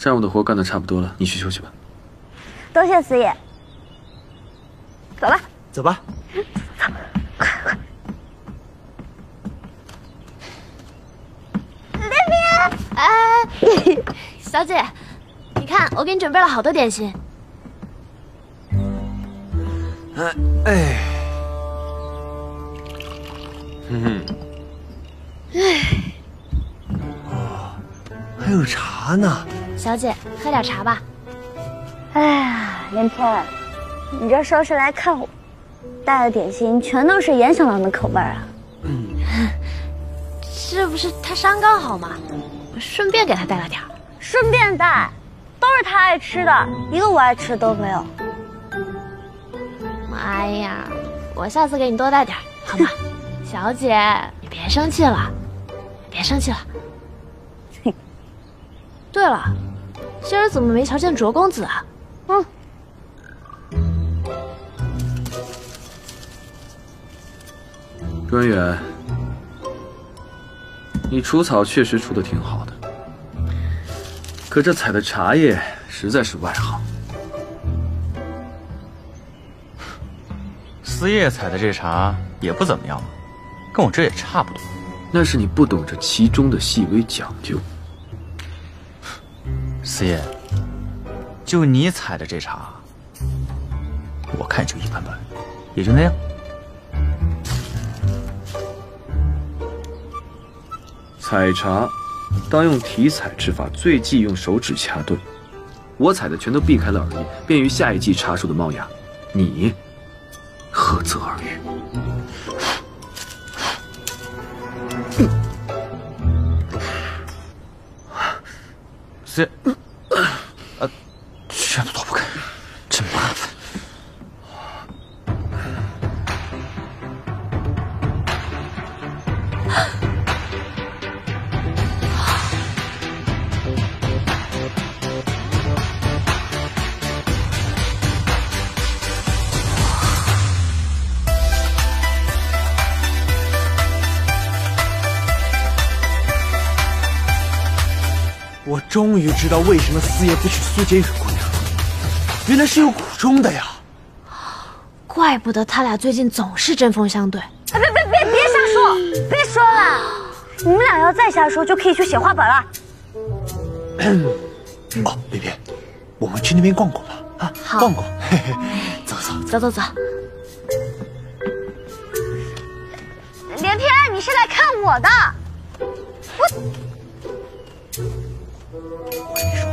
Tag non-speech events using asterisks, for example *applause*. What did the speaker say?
上午的活干的差不多了，你去休息吧。多谢四爷。走了，走吧。走，快快。那边，哎，小姐，你看我给你准备了好多点心。哎哎，哼哼，哎，哦，还有茶呢。小姐，喝点茶吧。哎呀，连天，你这说是来看我，带的点心全都是严小郎的口味啊。嗯，这不是他伤刚好吗？顺便给他带了点顺便带，都是他爱吃的，一个我爱吃的都没有。妈呀，我下次给你多带点，好吗？*laughs* 小姐，你别生气了，别生气了。对了，今儿怎么没瞧见卓公子啊？嗯。专员，你除草确实除的挺好的，可这采的茶叶实在是外行。思叶采的这茶也不怎么样，跟我这也差不多。那是你不懂这其中的细微讲究。四叶，就你采的这茶，我看就一般般，也就那样。采茶当用提采之法，最忌用手指掐断。我采的全都避开了耳叶，便于下一季茶树的冒芽。你何泽而语？四 *laughs* 叶。呃，全都躲不开，我终于知道为什么四爷不娶苏洁雨姑娘，原来是有苦衷的呀！怪不得他俩最近总是针锋相对。哎，别别别别瞎说，别说了！你们俩要再瞎说，就可以去写画本了。*coughs* 哦，别别，我们去那边逛逛吧。啊，逛逛。*laughs* 嘿嘿，走走走走走。连天，你是来看我的？我。我跟你说